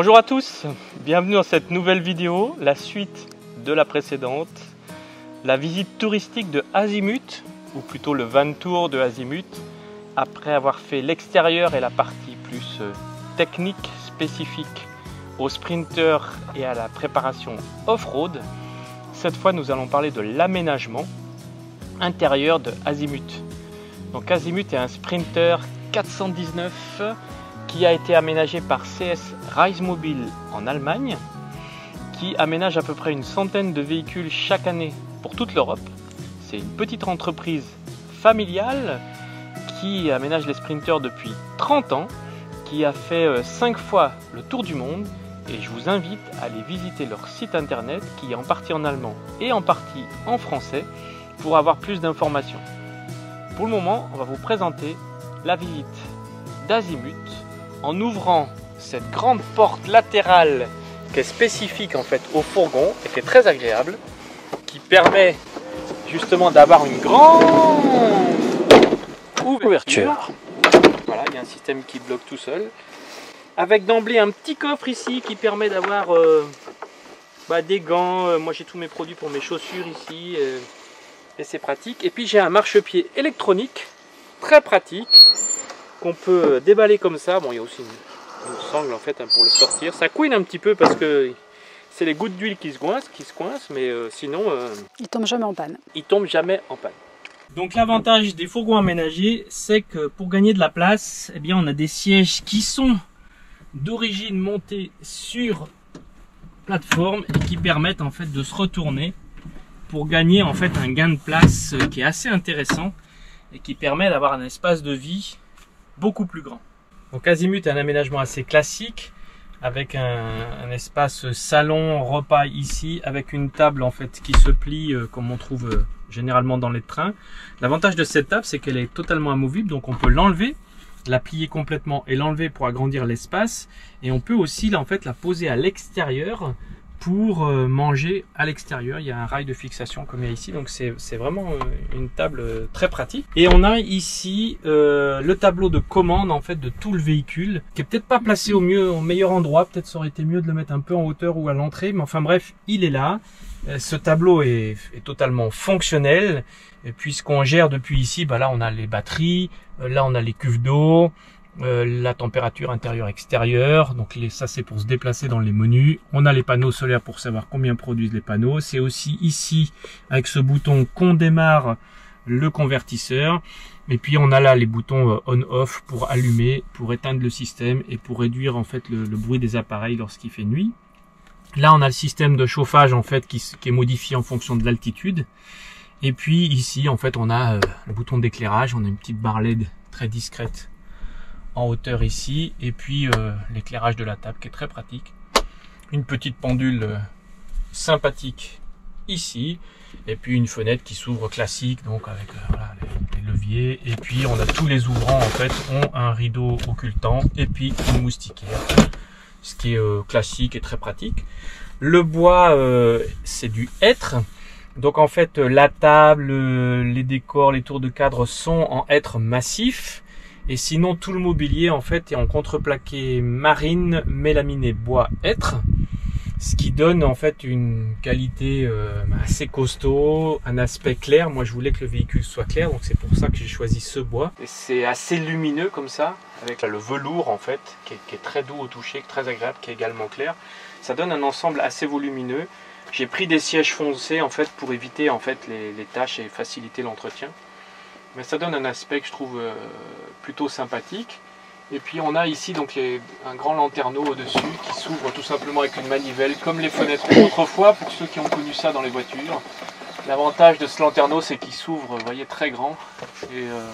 Bonjour à tous, bienvenue dans cette nouvelle vidéo, la suite de la précédente, la visite touristique de Azimut, ou plutôt le van tour de Azimut, après avoir fait l'extérieur et la partie plus euh, technique spécifique aux sprinters et à la préparation off-road. Cette fois, nous allons parler de l'aménagement intérieur de Azimut. Donc Azimut est un sprinter 419 qui a été aménagé par CS Mobile en Allemagne, qui aménage à peu près une centaine de véhicules chaque année pour toute l'Europe. C'est une petite entreprise familiale qui aménage les sprinters depuis 30 ans, qui a fait 5 euh, fois le tour du monde et je vous invite à aller visiter leur site internet qui est en partie en allemand et en partie en français pour avoir plus d'informations. Pour le moment, on va vous présenter la visite d'Azimut en ouvrant cette grande porte latérale qui est spécifique en fait au fourgon et qui est très agréable, qui permet justement d'avoir une grande ouverture. Voilà, il y a un système qui bloque tout seul. Avec d'emblée un petit coffre ici qui permet d'avoir euh, bah, des gants. Euh, moi j'ai tous mes produits pour mes chaussures ici. Euh, et c'est pratique. Et puis j'ai un marchepied électronique très pratique qu'on peut déballer comme ça. Bon, il y a aussi une, sangle en fait hein, pour le sortir. Ça couine un petit peu parce que c'est les gouttes d'huile qui se coincent, qui se coincent, mais sinon. il tombe jamais en panne. Il tombe jamais en panne. Donc l'avantage des fourgons aménagés, c'est que pour gagner de la place, eh bien on a des sièges qui sont d'origine montée sur plateforme et qui permettent en fait de se retourner pour gagner en fait un gain de place qui est assez intéressant et qui permet d'avoir un espace de vie beaucoup plus grand. Donc Azimut est un aménagement assez classique avec un, espace salon repas ici avec une table en fait qui se plie euh, comme on trouve euh, généralement dans les trains. L'avantage de cette table c'est qu'elle est totalement amovible donc on peut l'enlever la plier complètement et l'enlever pour agrandir l'espace. Et on peut aussi en fait la poser à l'extérieur pour euh, manger à l'extérieur. Il y a un rail de fixation comme il y a ici, donc c'est vraiment euh, une table euh, très pratique. Et on a ici le tableau de commande en fait de tout le véhicule, qui est peut-être pas placé au mieux, au meilleur endroit. Peut-être ça aurait été mieux de le mettre un peu en hauteur ou à l'entrée, mais enfin bref, il est là. Ce tableau est, est totalement fonctionnel. Puisqu'on gère depuis ici, bah là on a les batteries, là on a les cuves d'eau, euh, la température intérieure-extérieure. Donc les, ça c'est pour se déplacer dans les menus. On a les panneaux solaires pour savoir combien produisent les panneaux. C'est aussi ici avec ce bouton qu'on démarre le convertisseur. Et puis on a là les boutons euh, on-off pour allumer, pour éteindre le système et pour réduire en fait le, bruit des appareils lorsqu'il fait nuit. Là on a le système de chauffage en fait qui, qui est modifié en fonction de l'altitude. Et puis ici en fait on a euh, le bouton d'éclairage, on a une petite barre LED très discrète hauteur ici et puis euh, l'éclairage de la table qui est très pratique. Une petite pendule euh, sympathique ici et puis une fenêtre qui s'ouvre classique donc avec euh, les, leviers. Et puis on a tous les ouvrants en fait ont un rideau occultant et puis une moustiquaire ce qui est classique et très pratique. Le bois c'est du hêtre. Donc en fait la table les décors les tours de cadre sont en hêtre massif et sinon, tout le mobilier, en fait, est en contreplaqué marine, mélaminé bois hêtre. Ce qui donne, en fait, une qualité euh, assez costaud, un aspect clair. Moi, je voulais que le véhicule soit clair, donc c'est pour ça que j'ai choisi ce bois. C'est assez lumineux comme ça, avec le velours, en fait, qui est, très doux au toucher, très agréable, qui est également clair. Ça donne un ensemble assez volumineux. J'ai pris des sièges foncés, en fait, pour éviter, en fait, les, les tâches et faciliter l'entretien. Mais ça donne un aspect que je trouve euh, plutôt sympathique. Et puis on a ici donc un grand lanterneau au-dessus qui s'ouvre tout simplement avec une manivelle, comme les fenêtres autrefois, pour ceux qui ont connu ça dans les voitures. L'avantage de ce lanterneau, c'est qu'il s'ouvre, vous voyez, très grand. Et, euh,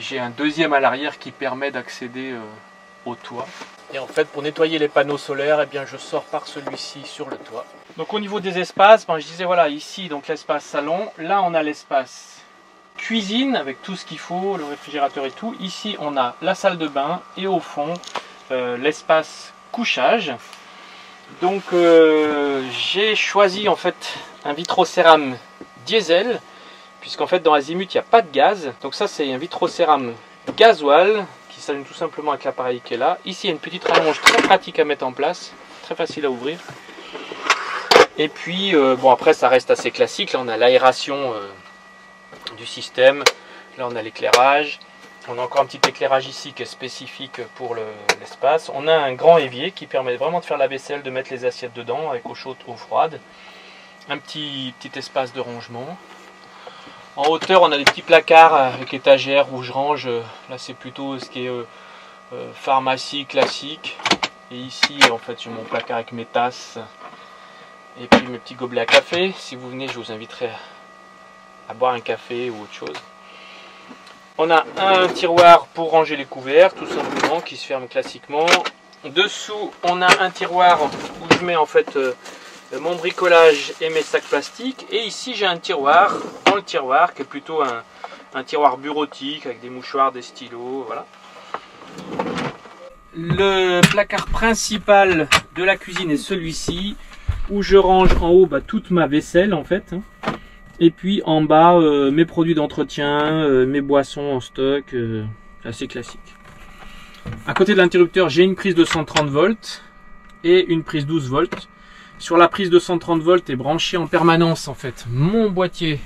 j'ai un deuxième à l'arrière qui permet d'accéder euh, au toit. Et en fait, pour nettoyer les panneaux solaires, eh bien, je sors par celui-ci sur le toit. Donc au niveau des espaces, ben, je disais, voilà, ici, donc l'espace salon. Là, on a l'espace cuisine avec tout ce qu'il faut, le réfrigérateur et tout. Ici, on a la salle de bain et au fond, euh, l'espace couchage. Donc, euh, j'ai choisi en fait un vitrocéram diesel, puisqu'en fait dans Azimut, il n'y a pas de gaz. Donc ça, c'est un vitrocéram gasoil qui s'allume tout simplement avec l'appareil qui est là. Ici, il y a une petite rallonge très pratique à mettre en place, très facile à ouvrir. Et puis, euh, bon, après, ça reste assez classique. Là, on a l'aération du système. Là, on a l'éclairage. On a encore un petit éclairage ici qui est spécifique pour l'espace. on a un grand évier qui permet vraiment de faire la vaisselle, de mettre les assiettes dedans avec eau chaude, eau froide. Un petit, petit espace de rangement. En hauteur, on a des petits placards avec étagères où je range. Là, c'est plutôt ce qui est euh, pharmacie classique. Et ici, en fait, j'ai mon placard avec mes tasses et puis mes petits gobelets à café. Si vous venez, je vous inviterai à boire un café ou autre chose. On a un tiroir pour ranger les couverts, tout simplement, qui se ferme classiquement. Dessous, on a un tiroir où je mets en fait euh, mon bricolage et mes sacs plastiques. Et ici, j'ai un tiroir dans le tiroir qui est plutôt un, tiroir bureautique avec des mouchoirs, des stylos, voilà. Le placard principal de la cuisine est celui-ci où je range en haut bah, toute ma vaisselle en fait. Hein. Et puis en bas euh, mes produits d'entretien, euh, mes boissons en stock, euh, assez classique. À côté de l'interrupteur, j'ai une prise de 130 volts et une prise 12 volts. Sur la prise de 130 volts est branché en permanence en fait mon boîtier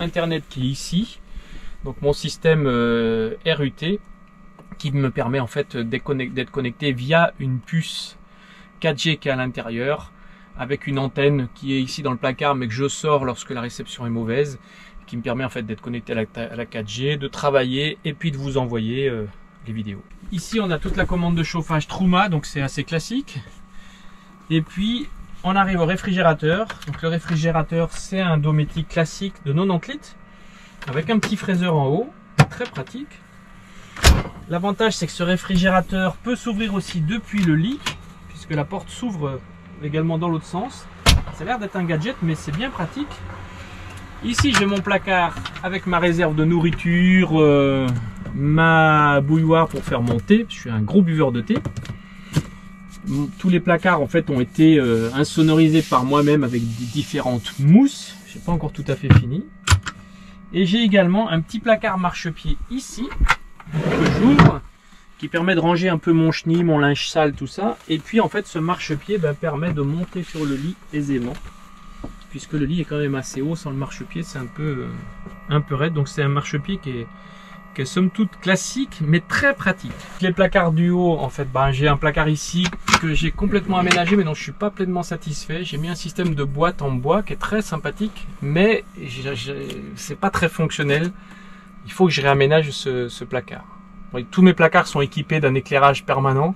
internet qui est ici. Donc mon système RUT qui me permet en fait d'être connecté via une puce 4G qui est à l'intérieur avec une antenne qui est ici dans le placard mais que je sors lorsque la réception est mauvaise qui me permet en fait d'être connecté à la, 4G, de travailler et puis de vous envoyer euh, les vidéos. Ici on a toute la commande de chauffage Truma donc c'est assez classique. Et puis on arrive au réfrigérateur. Donc le réfrigérateur c'est un Dometic classique de 90 litres avec un petit fraiseur en haut, très pratique. L'avantage c'est que ce réfrigérateur peut s'ouvrir aussi depuis le lit puisque la porte s'ouvre également dans l'autre sens. Ça a l'air d'être un gadget, mais c'est bien pratique. Ici, j'ai mon placard avec ma réserve de nourriture, euh, ma bouilloire pour faire mon thé. Je suis un gros buveur de thé. Tous les placards, en fait, ont été euh, insonorisés par moi-même avec différentes mousses. Je pas encore tout à fait fini. Et j'ai également un petit placard marchepied ici que j'ouvre qui permet de ranger un peu mon chenille, mon linge sale, tout ça. Et puis en fait ce marchepied ben, permet de monter sur le lit aisément. Puisque le lit est quand même assez haut, sans le marchepied c'est un peu, euh, un peu raide. Donc c'est un marchepied qui est, qui est somme toute classique mais très pratique. Les placards du haut, en fait, ben, j'ai un placard ici que j'ai complètement aménagé mais dont je suis pas pleinement satisfait. J'ai mis un système de boîte en bois qui est très sympathique mais c'est pas très fonctionnel. Il faut que je réaménage ce placard tous mes placards sont équipés d'un éclairage permanent,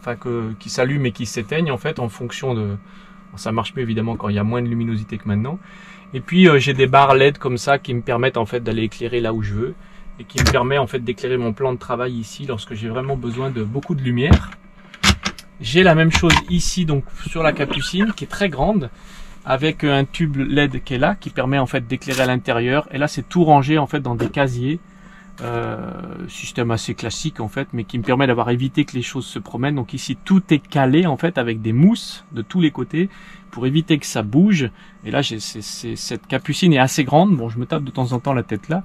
enfin qui s'allume et qui s'éteigne en fait en fonction de. Ça marche mieux évidemment quand il y a moins de luminosité que maintenant. Et puis euh, j'ai des barres LED comme ça qui me permettent en fait d'aller éclairer là où je veux et qui me permet en fait d'éclairer mon plan de travail ici lorsque j'ai vraiment besoin de beaucoup de lumière. J'ai la même chose ici donc sur la capucine qui est très grande avec un tube LED qui est là qui permet en fait d'éclairer à l'intérieur et là c'est tout rangé en fait dans des casiers système assez classique en fait, mais qui me permet d'avoir évité que les choses se promènent. Donc ici tout est calé en fait avec des mousses de tous les côtés pour éviter que ça bouge. Et là, j'ai, cette capucine est assez grande. Bon, je me tape de temps en temps la tête là,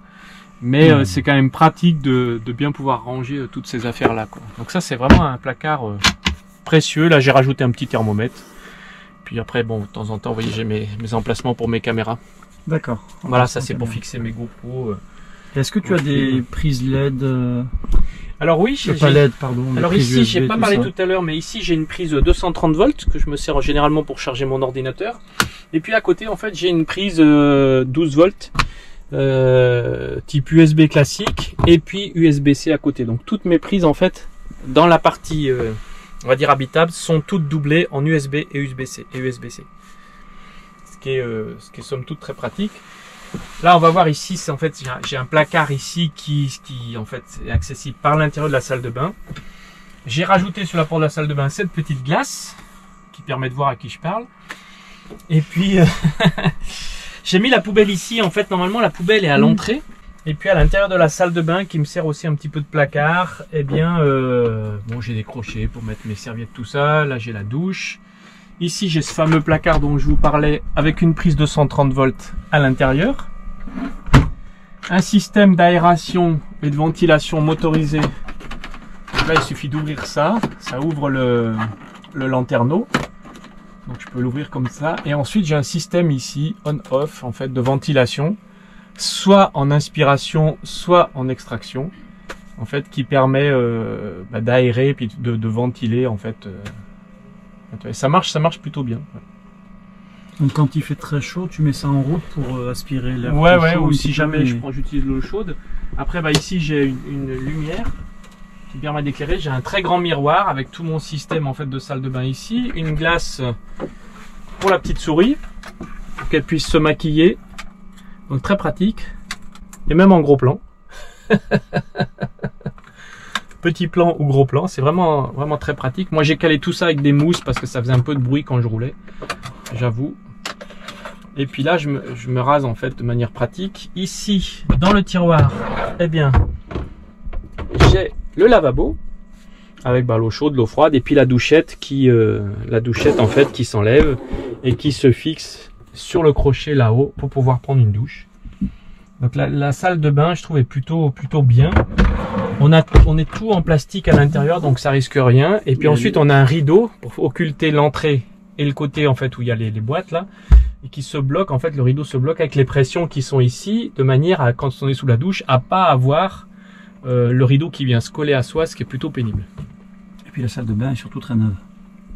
mais euh, hmm. c'est quand même pratique de, de bien pouvoir ranger euh, toutes ces affaires là. Quoi. Donc ça, c'est vraiment un placard précieux. Là, j'ai rajouté un petit thermomètre. Puis après, bon, de temps en temps, vous voyez, j'ai mes, mes emplacements pour mes caméras. D'accord. Voilà, ça c'est pour fixer mes GoPro. Est-ce que tu as des prises LED euh, alors oui, j'ai pas LED, pardon. Alors ici, j'ai pas parlé tout à l'heure, mais ici j'ai une prise 230 volts que je me sers généralement pour charger mon ordinateur. Et puis à côté, en fait, j'ai une prise 12 euh, volts euh, type USB classique et puis USB-C à côté. Donc toutes mes prises en fait dans la partie on va dire habitable sont toutes doublées en USB et USB-C et USB-C. Ce qui est ce qui est somme toute très pratique. Là, on va voir ici, c'est en fait, j'ai un placard ici qui, qui en fait est accessible par l'intérieur de la salle de bain. J'ai rajouté sur la porte de la salle de bain cette petite glace qui permet de voir à qui je parle. Et puis, euh, j'ai mis la poubelle ici. En fait, normalement, la poubelle est à l'entrée. Et puis à l'intérieur de la salle de bain qui me sert aussi un petit peu de placard, eh bien, euh, bon, j'ai des crochets pour mettre mes serviettes, tout ça. Là, j'ai la douche. Ici, j'ai ce fameux placard dont je vous parlais avec une prise de 130 volts à l'intérieur. Un système d'aération et de ventilation motorisé là, il suffit d'ouvrir ça. Ça ouvre le, lanterneau. Donc je peux l'ouvrir comme ça. Et ensuite, j'ai un système ici, on-off, en fait, de ventilation. Soit en inspiration, soit en extraction. En fait, qui permet euh, bah, d'aérer puis de, de, ventiler, en fait. Euh. Ça marche, ça marche plutôt bien. Donc quand il fait très chaud, tu mets ça en route pour euh, aspirer l'air Ouais, ouais, chaud ou si jamais je prends, j'utilise l'eau chaude. Après, bah, ici, j'ai une, une lumière qui permet d'éclairer. J'ai un très grand miroir avec tout mon système en fait de salle de bain ici, une glace pour la petite souris pour qu'elle puisse se maquiller. Donc très pratique et même en gros plan. Petit plan ou gros plan, c'est vraiment vraiment très pratique. Moi j'ai calé tout ça avec des mousses parce que ça faisait un peu de bruit quand je roulais, j'avoue. Et puis là je me, rase en fait de manière pratique. Ici dans le tiroir, eh bien j'ai le lavabo avec bah, l'eau chaude, l'eau froide et puis la douchette qui euh, la douchette en fait qui s'enlève et qui se fixe sur le crochet là-haut pour pouvoir prendre une douche. Donc la, la, salle de bain, je trouvais plutôt plutôt bien. On a on est tout en plastique à l'intérieur donc ça risque rien et puis ensuite on a un rideau pour occulter l'entrée et le côté en fait où il y a les, les boîtes là et qui se bloque en fait le rideau se bloque avec les pressions qui sont ici de manière à quand on est sous la douche à pas avoir euh, le rideau qui vient se coller à soi, ce qui est plutôt pénible. Et puis la salle de bain est surtout très neuve.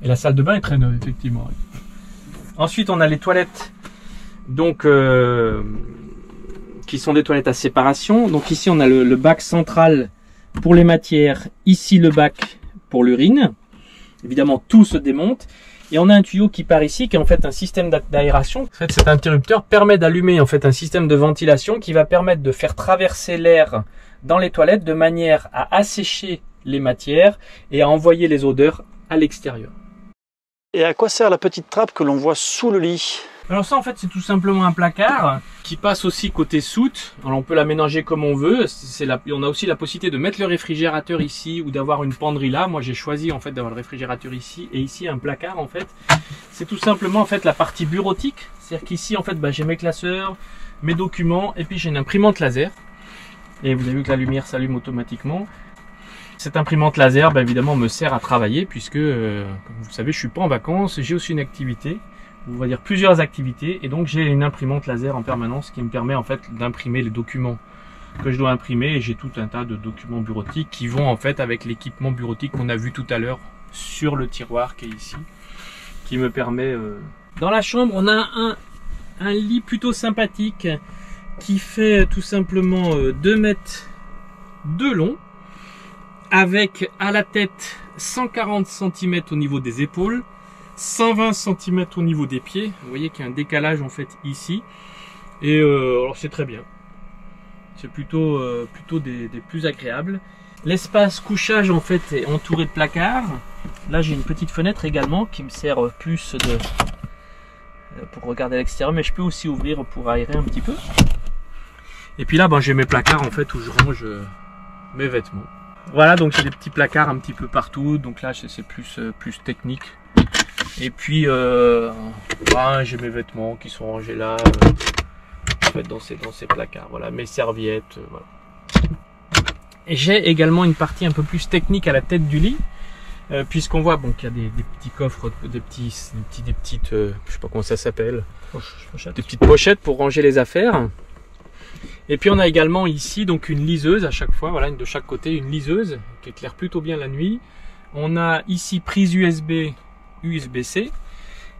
Et la salle de bain est très neuve, effectivement. Ensuite, on a les toilettes, donc euh, qui sont des toilettes à séparation. Donc ici, on a le, le bac central pour les matières. Ici, le bac pour l'urine. Évidemment, tout se démonte. Et on a un tuyau qui part ici, qui est en fait un système d'aération. En fait, cet interrupteur permet d'allumer en fait un système de ventilation qui va permettre de faire traverser l'air dans les toilettes de manière à assécher les matières et à envoyer les odeurs à l'extérieur. Et à quoi sert la petite trappe que l'on voit sous le lit? Alors ça en fait c'est tout simplement un placard qui passe aussi côté soute. Alors on peut l'aménager comme on veut. La... On a aussi la possibilité de mettre le réfrigérateur ici ou d'avoir une penderie là. Moi j'ai choisi en fait d'avoir le réfrigérateur ici et ici un placard en fait. C'est tout simplement en fait la partie bureautique. C'est-à-dire qu'ici en fait bah, j'ai mes classeurs, mes documents et puis j'ai une imprimante laser et vous avez vu que la lumière s'allume automatiquement. Cette imprimante laser, bah, évidemment, me sert à travailler puisque, euh, comme vous savez, je suis pas en vacances, j'ai aussi une activité, on va plusieurs activités, et donc j'ai une imprimante laser en permanence qui me permet en fait d'imprimer les documents que je dois imprimer, et j'ai tout un tas de documents bureautiques qui vont en fait avec l'équipement bureautique qu'on a vu tout à l'heure sur le tiroir qui est ici, qui me permet. Euh... Dans la chambre, on a un, un lit plutôt sympathique qui fait tout simplement 2 euh, mètres de long avec à la tête 140 cm au niveau des épaules 120 cm au niveau des pieds vous voyez qu'il y a un décalage en fait ici et euh, alors c'est très bien c'est plutôt euh, plutôt des, plus agréables l'espace couchage en fait est entouré de placards là j'ai une petite fenêtre également qui me sert plus de pour regarder l'extérieur mais je peux aussi ouvrir pour aérer un petit peu et puis là, ben, j'ai mes placards en fait où je range euh, mes vêtements. Voilà, donc j'ai des petits placards un petit peu partout. Donc là, c'est plus, euh, plus technique. Et puis, euh, ben, j'ai mes vêtements qui sont rangés là, euh, en fait, dans ces, dans ces placards. Voilà, mes serviettes. voilà. Et j'ai également une partie un peu plus technique à la tête du lit. Euh, puisqu'on voit bon, qu'il y a des, des, petits coffres, des, petits, des, petits, des petites, euh, je sais pas comment ça s'appelle, des petites pochettes pour ranger les affaires. Et puis on a également ici donc une liseuse à chaque fois, voilà, de chaque côté une liseuse qui éclaire plutôt bien la nuit. On a ici prise USB, USB-C.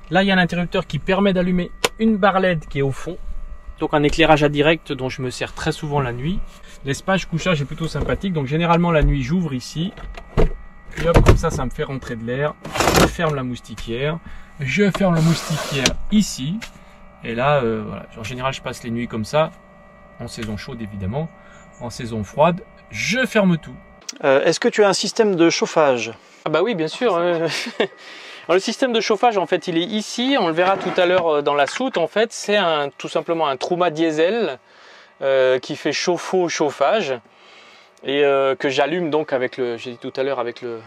Là il y a l'interrupteur qui permet d'allumer une barre LED qui est au fond. Donc un éclairage à direct dont je me sers très souvent la nuit. L'espace couchage est plutôt sympathique. Donc généralement la nuit j'ouvre ici. Puis hop comme ça ça me fait rentrer de l'air. Je ferme la moustiquière. Je ferme la moustiquière ici. Et là, euh, voilà. en général, je passe les nuits comme ça en saison chaude évidemment. En saison froide, je ferme tout. Euh, Est-ce que tu as un système de chauffage? Ah bah oui, bien sûr. Alors, le système de chauffage, en fait, il est ici. On le verra tout à l'heure euh, dans la soute. En fait, c'est tout simplement un Trouma diesel euh, qui fait chauffe-eau chauffage et euh, que j'allume donc avec le, j'ai dit tout à l'heure avec le,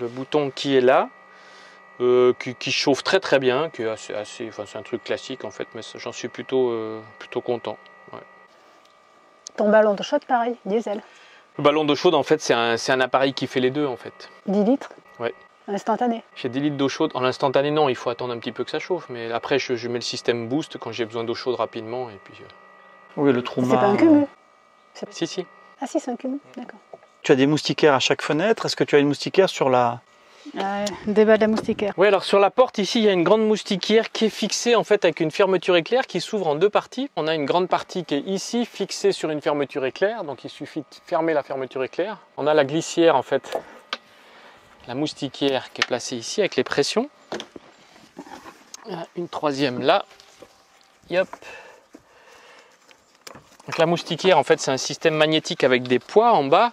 le, bouton qui est là, euh, qui, qui, chauffe très très bien, qui est assez, assez enfin c'est un truc classique en fait, mais j'en suis plutôt plutôt content. Ton ballon de shot, pareil, diesel. Le ballon d'eau chaude, en fait, c'est un, c'est un appareil qui fait les deux, en fait. 10 litres? Ouais. Instantané. J'ai des litres d'eau chaude. En instantané, non, il faut attendre un petit peu que ça chauffe. Mais après, je, je mets le système boost quand j'ai besoin d'eau chaude rapidement. Et puis, euh, Oui, le trou C'est pas un cumul Si, si. Ah si, c'est un cumul, d'accord. Tu as des moustiquaires à chaque fenêtre. Est-ce que tu as une moustiquaire sur la. Ah, débat de la moustiquaire. Oui, alors sur la porte ici, il y a une grande moustiquaire qui est fixée en fait avec une fermeture éclair qui s'ouvre en deux parties. On a une grande partie qui est ici fixée sur une fermeture éclair, donc il suffit de fermer la fermeture éclair. On a la glissière en fait, la moustiquaire qui est placée ici avec les pressions. Une troisième là. Yop. Donc la moustiquaire en fait c'est un système magnétique avec des poids en bas.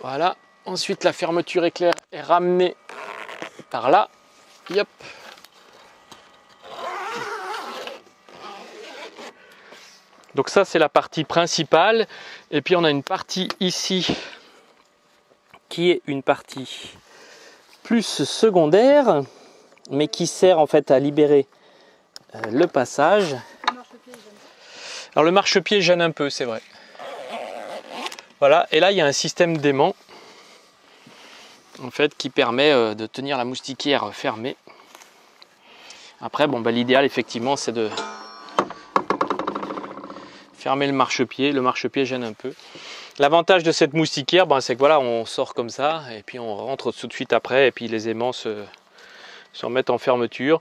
Voilà. Ensuite, la fermeture éclair est ramenée par là. Yop. Donc ça, c'est la partie principale. Et puis, on a une partie ici qui est une partie plus secondaire, mais qui sert en fait à libérer euh, le passage. Alors le marchepied gêne un peu, c'est vrai. Voilà, et là il y a un système d'aimant en fait qui permet euh, de tenir la moustiquaire fermée. Après, bon, bah, l'idéal effectivement c'est de fermer le marchepied. Le marchepied gêne un peu. L'avantage de cette moustiquaire, ben, c'est que voilà, on sort comme ça et puis on rentre tout de suite après et puis les aimants se, se remettent en fermeture.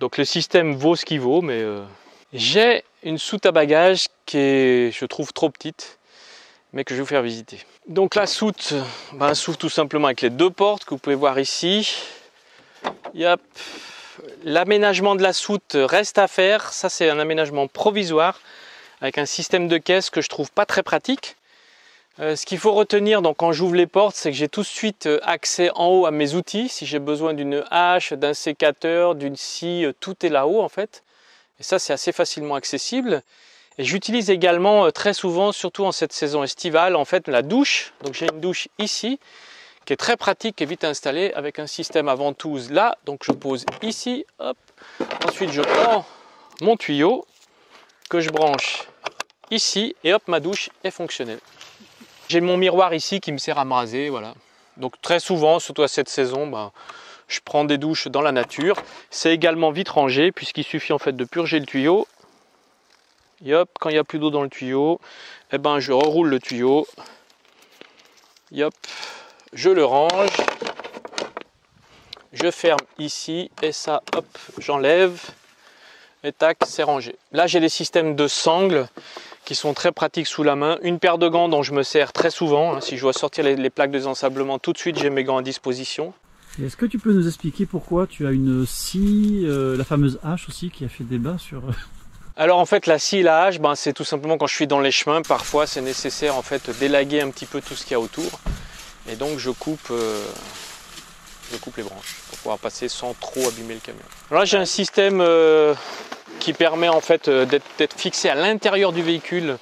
Donc le système vaut ce qu'il vaut, mais euh, j'ai une soute à bagages qui est, je trouve, trop petite mais que je vais vous faire visiter. Donc la soute ben, s'ouvre tout simplement avec les deux portes que vous pouvez voir ici. L'aménagement de la soute reste à faire. Ça c'est un aménagement provisoire avec un système de caisse que je trouve pas très pratique. Euh, ce qu'il faut retenir donc, quand j'ouvre les portes, c'est que j'ai tout de suite euh, accès en haut à mes outils. Si j'ai besoin d'une hache, d'un sécateur, d'une scie, euh, tout est là-haut en fait. Et ça c'est assez facilement accessible. Et j'utilise également très souvent, surtout en cette saison estivale, en fait la douche. Donc j'ai une douche ici qui est très pratique et vite installée avec un système à ventouse là. Donc je pose ici, hop. Ensuite je prends mon tuyau que je branche ici et hop ma douche est fonctionnelle. J'ai mon miroir ici qui me sert à me raser, voilà. Donc très souvent, surtout à cette saison, ben, je prends des douches dans la nature. C'est également vite rangé puisqu'il suffit en fait de purger le tuyau hop, quand il n'y a plus d'eau dans le tuyau, eh ben, je reroule le tuyau. Je le range. Je ferme ici et ça, hop, j'enlève. Et tac, c'est rangé. Là, j'ai des systèmes de sangles qui sont très pratiques sous la main. Une paire de gants dont je me sers très souvent. hein. Si je dois sortir les, les plaques de désensablement, tout de suite, j'ai mes gants à disposition. Est-ce que tu peux nous expliquer pourquoi tu as une scie, euh, la fameuse hache aussi, qui a fait débat sur. euh, Alors en fait la scie et la hache, ben, c'est tout simplement quand je suis dans les chemins, parfois c'est nécessaire en fait d'élaguer un petit peu tout ce qu'il y a autour. Et donc je coupe, euh, je coupe les branches pour pouvoir passer sans trop abîmer le camion. Alors là j'ai un système euh, qui permet en fait euh, d'être fixé à l'intérieur du véhicule.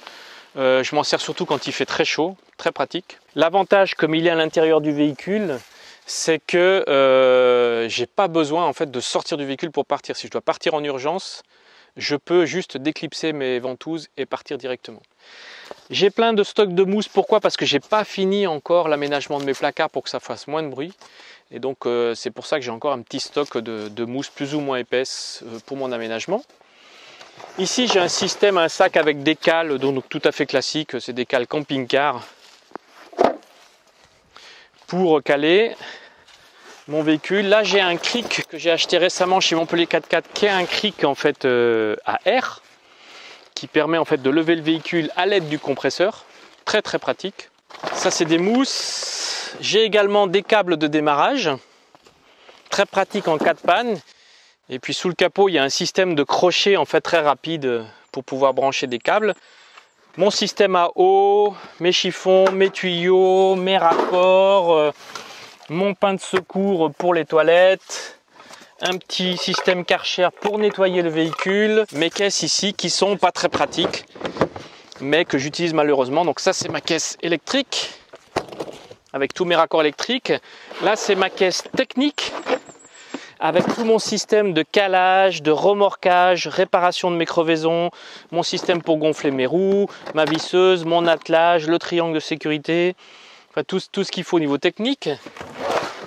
Euh, je m'en sers surtout quand il fait très chaud, très pratique. L'avantage comme il est à l'intérieur du véhicule, c'est que euh, j'ai pas besoin en fait de sortir du véhicule pour partir. Si je dois partir en urgence, je peux juste déclipser mes ventouses et partir directement. J'ai plein de stocks de mousse. Pourquoi? Parce que j'ai pas fini encore l'aménagement de mes placards pour que ça fasse moins de bruit. Et donc euh, c'est pour ça que j'ai encore un petit stock de, mousse plus ou moins épaisse pour mon aménagement. Ici j'ai un système, un sac avec des cales, donc tout à fait classique. C'est des cales camping-car pour caler mon véhicule. Là, j'ai un cric que j'ai acheté récemment chez Montpellier 4x4 qui est un cric en fait euh, à air qui permet en fait de lever le véhicule à l'aide du compresseur. Très très pratique. Ça, c'est des mousses. J'ai également des câbles de démarrage. Très pratique en cas de panne. Et puis sous le capot, il y a un système de crochet en fait très rapide pour pouvoir brancher des câbles. Mon système à eau, mes chiffons, mes tuyaux, mes raccords, euh, mon pain de secours pour les toilettes, un petit système Karcher pour nettoyer le véhicule, mes caisses ici qui sont pas très pratiques, mais que j'utilise malheureusement. Donc ça c'est ma caisse électrique avec tous mes raccords électriques. Là c'est ma caisse technique avec tout mon système de calage, de remorquage, réparation de mes crevaisons, mon système pour gonfler mes roues, ma visseuse, mon attelage, le triangle de sécurité, enfin tout, tout ce qu'il faut au niveau technique.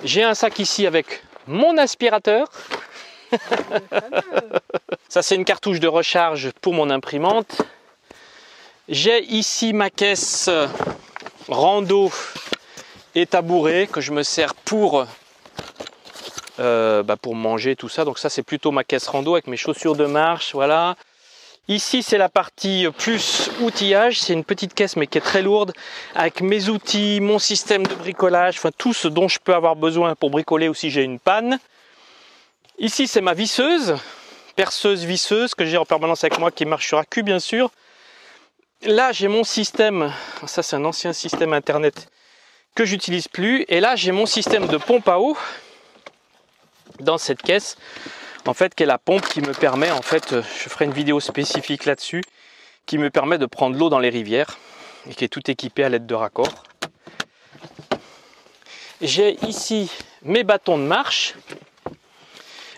J'ai un sac ici avec mon aspirateur. Ça c'est une cartouche de recharge pour mon imprimante. J'ai ici ma caisse rando et tabouret que je me sers pour, euh, bah, pour manger tout ça. Donc ça c'est plutôt ma caisse rando avec mes chaussures de marche, voilà. Ici c'est la partie plus outillage, c'est une petite caisse mais qui est très lourde avec mes outils, mon système de bricolage, enfin tout ce dont je peux avoir besoin pour bricoler ou si j'ai une panne. Ici c'est ma visseuse, perceuse visseuse que j'ai en permanence avec moi qui marche sur accu bien sûr. Là j'ai mon système, ça c'est un ancien système internet que j'utilise plus. Et là, j'ai mon système de pompe à eau dans cette caisse, en fait, qui est la pompe qui me permet, en fait, euh, je ferai une vidéo spécifique là-dessus, qui me permet de prendre l'eau dans les rivières et qui est tout équipé à l'aide de raccords. J'ai ici mes bâtons de marche,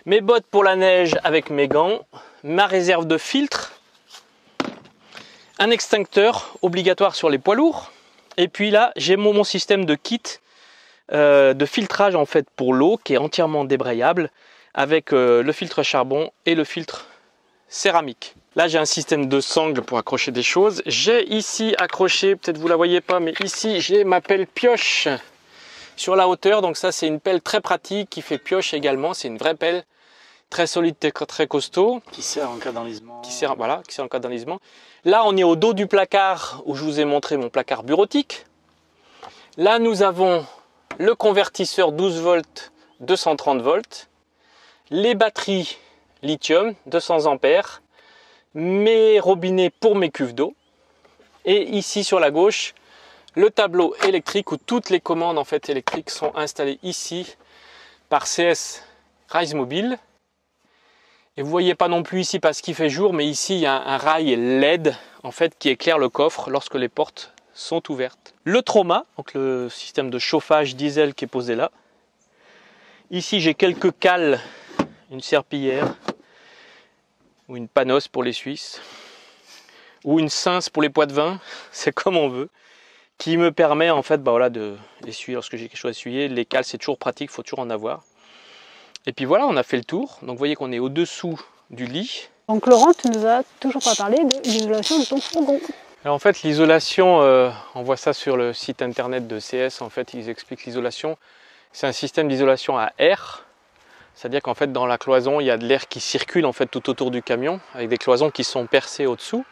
mes bottes pour la neige avec mes gants, ma réserve de filtre, un extincteur obligatoire sur les poids lourds, et puis là, j'ai mon, système de kit euh, de filtrage en fait pour l'eau qui est entièrement débrayable avec euh, le filtre charbon et le filtre céramique. Là, j'ai un système de sangle pour accrocher des choses. J'ai ici accroché, peut-être vous la voyez pas, mais ici j'ai ma pelle pioche sur la hauteur. Donc ça, c'est une pelle très pratique qui fait pioche également. C'est une vraie pelle très solide, très costaud. Qui sert en cas d'enlisement. Qui sert, voilà, qui sert en cas d'enlisement. Là, on est au dos du placard où je vous ai montré mon placard bureautique. Là, nous avons le convertisseur 12 volts 230 volts, les batteries lithium 200 ampères, mes robinets pour mes cuves d'eau, et ici sur la gauche, le tableau électrique où toutes les commandes en fait électriques sont installées ici par CS Rise Mobile. Et vous voyez pas non plus ici parce qu'il fait jour, mais ici il y a un rail LED en fait qui éclaire le coffre lorsque les portes sont ouvertes. Le trauma, donc le système de chauffage diesel qui est posé là. Ici j'ai quelques cales, une serpillière ou une panosse pour les Suisses ou une cince pour les poids de vin, c'est comme on veut, qui me permet en fait bah voilà, de essuyer lorsque j'ai quelque chose à essuyer. Les cales c'est toujours pratique, il faut toujours en avoir. Et puis voilà, on a fait le tour. Donc vous voyez qu'on est au-dessous du lit. Donc Laurent, tu nous as toujours pas parlé de l'isolation de ton fourgon. En fait, l'isolation, euh, on voit ça sur le site internet de CS, en fait, ils expliquent l'isolation. C'est un système d'isolation à air, c'est-à-dire qu'en fait, dans la cloison, il y a de l'air qui circule en fait tout autour du camion, avec des cloisons qui sont percées au-dessous.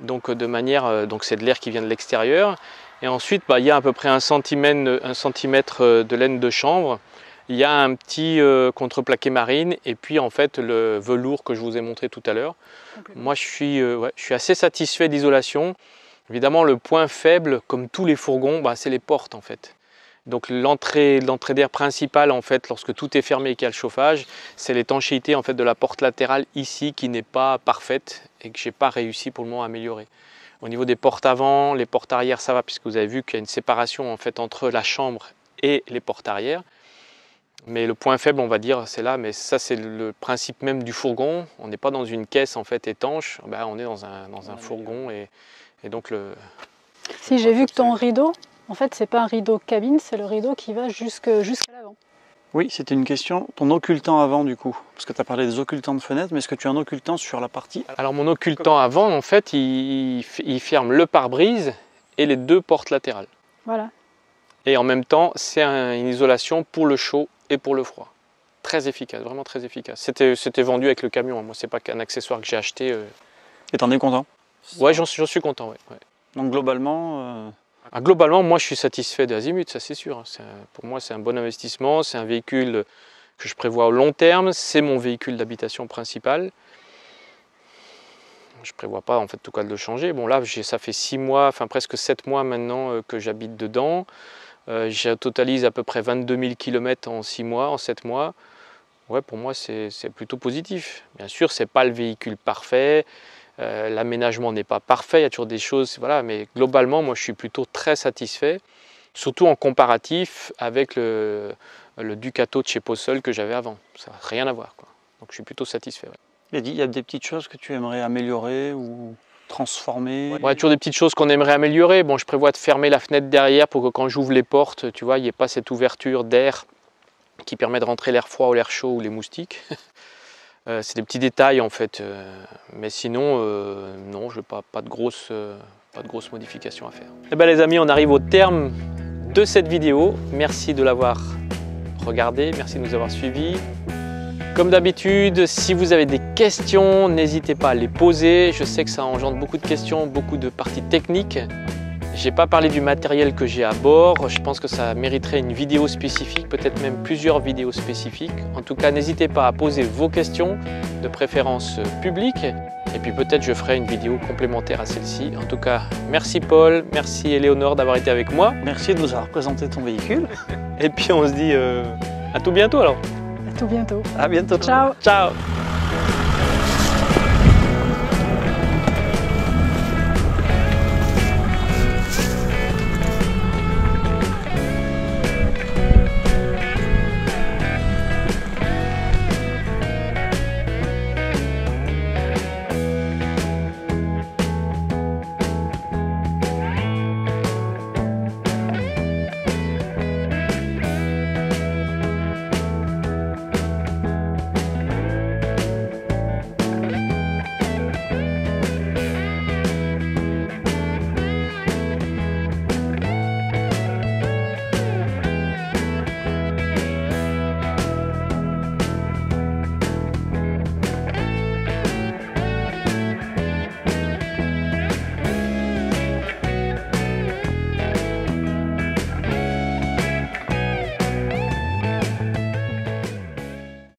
Donc de manière, euh, donc c'est de l'air qui vient de l'extérieur. Et ensuite, bah, il y a à peu près un centimètre, euh, de laine de chanvre il y a un petit euh, contreplaqué marine et puis en fait le velours que je vous ai montré tout à l'heure. Moi je suis, euh, je suis assez satisfait d'isolation. Évidemment le point faible comme tous les fourgons bah, c'est les portes en fait. Donc l'entrée d'air principale en fait lorsque tout est fermé et qu'il y a le chauffage, c'est l'étanchéité en fait de la porte latérale ici qui n'est pas parfaite et que j'ai pas réussi pour le moment à améliorer. Au niveau des portes avant, les portes arrière ça va puisque vous avez vu qu'il y a une séparation en fait entre la chambre et les portes arrière. Mais le point faible, on va dire, c'est là. Mais ça, c'est le principe même du fourgon. On n'est pas dans une caisse en fait étanche. Ben, on est dans un, dans un fourgon et, et, donc le. Si j'ai vu que ton rideau, en fait, c'est pas un rideau cabine, c'est le rideau qui va jusqu'à l'avant. Oui, c'était une question. Ton occultant avant, du coup, parce que tu as parlé des occultants de fenêtre, mais est-ce que tu as un occultant sur la partie Alors mon occultant avant, en fait, il, il ferme le pare-brise et les deux portes latérales. Voilà. Et en même temps, c'est une isolation pour le chaud et pour le froid. Très efficace, vraiment très efficace. C'était, vendu avec le camion, moi c'est pas qu'un accessoire que j'ai acheté. Euh. Et t'en es content? Ouais, j'en, suis content, ouais, Donc globalement euh, ah, Globalement, moi je suis satisfait d'Azimut, ça c'est sûr. Hein. pour moi c'est un bon investissement, c'est un véhicule que je prévois au long terme, c'est mon véhicule d'habitation principal. Je prévois pas en fait tout cas de le changer. Bon là, ça fait six mois, enfin presque sept mois maintenant euh, que j'habite dedans. Euh, je totalise à peu près 22 000 km en 6 mois, en 7 mois. Ouais, pour moi, c'est plutôt positif. Bien sûr, ce n'est pas le véhicule parfait, euh, l'aménagement n'est pas parfait, il y a toujours des choses, voilà, mais globalement, moi, je suis plutôt très satisfait, surtout en comparatif avec le, le Ducato de chez Posol que j'avais avant. Ça n'a rien à voir. Quoi. Donc je suis plutôt satisfait. Il y a des petites choses que tu aimerais améliorer ou transformer Ouais, toujours des petites choses qu'on aimerait améliorer. Bon, je prévois de fermer la fenêtre derrière pour que quand j'ouvre les portes, tu vois, il n'y ait pas cette ouverture d'air qui permet de rentrer l'air froid ou l'air chaud ou les moustiques. Euh, c'est des petits détails en fait. euh, mais sinon, euh, non, je n'ai pas, de grosses, pas de grosses modifications à faire. Eh bien les amis, on arrive au terme de cette vidéo. Merci de l'avoir regardé, merci de nous avoir suivis. Comme d'habitude, si vous avez des questions, n'hésitez pas à les poser. Je sais que ça engendre beaucoup de questions, beaucoup de parties techniques. J'ai pas parlé du matériel que j'ai à bord. Je pense que ça mériterait une vidéo spécifique, peut-être même plusieurs vidéos spécifiques. En tout cas, n'hésitez pas à poser vos questions, de préférence publiques. Et puis peut-être je ferai une vidéo complémentaire à celle-ci. En tout cas, merci Paul, merci Éléonore d'avoir été avec moi. Merci de nous avoir présenté ton véhicule. Et puis on se dit euh, à tout bientôt alors. À tout bientôt. À bientôt. Ciao Ciao